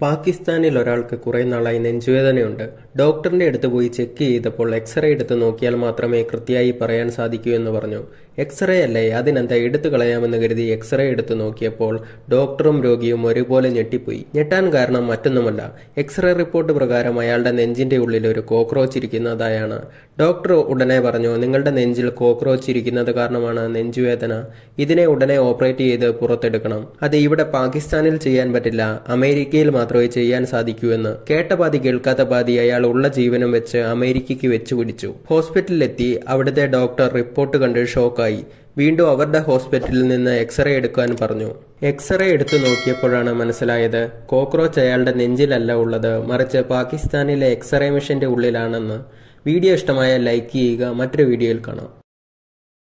പാകിസ്ഥാനിൽ ഒരാൾക്ക് കുറെ നാളായി നെഞ്ചുവേദനയുണ്ട്. ഡോക്ടറിന്റെ അടുത്ത് പോയി ചെക്ക് ചെയ്തപ്പോൾ എക്സ്റേ എടുത്ത് നോക്കിയാൽ മാത്രമേ കൃത്യമായി പറയാൻ സാധിക്കൂ എന്ന് പറഞ്ഞു. എക്സ്റേ അല്ലേ? അതിനെന്താ എടുത്തു കളയാമെന്ന് കരുതി എക്സ്റേ എടുത്ത് നോക്കിയപ്പോൾ ഡോക്ടറും രോഗിയും ഒരുപോലെ ഞെട്ടിപ്പോയി. ഞെട്ടാൻ കാരണം മറ്റൊന്നുമല്ല. എക്സ്റേ റിപ്പോർട്ട് പ്രകാരം അയാളുടെ നെഞ്ചിന്റെ ഉള്ളിൽ ഒരു കോക്രോച്ച് ഇരിക്കുന്നതായാണ്. ഡോക്ടർ ഉടനെ പറഞ്ഞു നിങ്ങളുടെ നെഞ്ചിൽ കോക്രോച്ച് ഇരിക്കുന്നത് കാരണമാണ് നെഞ്ചുവേദന. ഇതിനെ ഉടനെ ഓപ്പറേറ്റ് ചെയ്ത് പുറത്തെടുക്കണം. അത് ഇവിടെ പാകിസ്ഥാനിൽ ചെയ്യാൻ പറ്റില്ല. അമേരിക്കയിൽ മാത്രമേ ചെയ്യാൻ സാധിക്കൂ എന്ന് കേട്ട പാതി കേൾക്കാത്ത പാതി അയാൾ ഉള്ള ജീവനും വെച്ച് അമേരിക്കയ്ക്ക് വെച്ചു പിടിച്ചു ഹോസ്പിറ്റലിലെത്തി അവിടുത്തെ ഡോക്ടർ റിപ്പോർട്ട് കണ്ട് ഷോക്കായി. വീണ്ടും അവരുടെ ഹോസ്പിറ്റലിൽ നിന്ന് എക്സ്റേ എടുക്കാൻ പറഞ്ഞു. എക്സ്റേ എടുത്തു നോക്കിയപ്പോഴാണ് മനസ്സിലായത് കോക്രോച്ച് അയാളുടെ നെഞ്ചിലല്ല ഉള്ളത്. മറിച്ച് പാകിസ്ഥാനിലെ എക്സ്റേ മെഷീന്റെ ഉള്ളിലാണെന്ന്. വീഡിയോ ഇഷ്ടമായ ലൈക്ക് ചെയ്യുക. മറ്റൊരു വീഡിയോയിൽ കാണാം.